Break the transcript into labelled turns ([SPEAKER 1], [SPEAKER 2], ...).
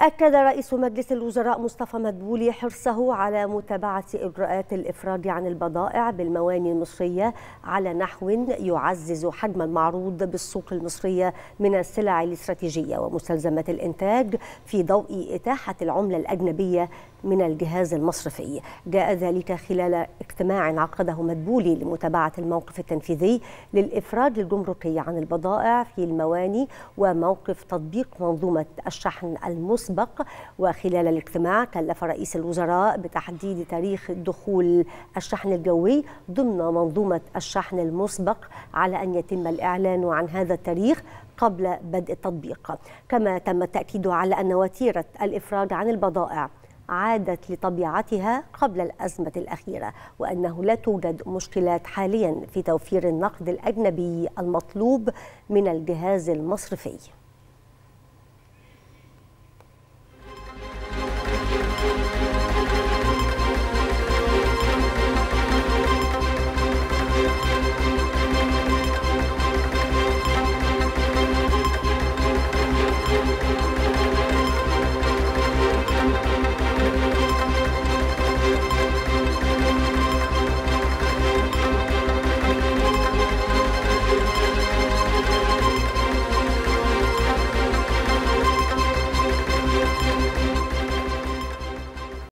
[SPEAKER 1] أكد رئيس مجلس الوزراء مصطفى مدبولي حرصه على متابعة إجراءات الإفراج عن البضائع بالمواني المصرية على نحو يعزز حجم المعروض بالسوق المصرية من السلع الاستراتيجية ومستلزمات الإنتاج في ضوء إتاحة العملة الأجنبية من الجهاز المصرفي. جاء ذلك خلال اجتماع عقده مدبولي لمتابعة الموقف التنفيذي للإفراج الجمركي عن البضائع في المواني وموقف تطبيق منظومة الشحن المسبق. وخلال الاجتماع كلف رئيس الوزراء بتحديد تاريخ دخول الشحن الجوي ضمن منظومة الشحن المسبق على أن يتم الإعلان عن هذا التاريخ قبل بدء التطبيق. كما تم التأكيد على أن وتيرة الإفراج عن البضائع عادت لطبيعتها قبل الأزمة الأخيرة وأنه لا توجد مشكلات حاليا في توفير النقد الأجنبي المطلوب من الجهاز المصرفي.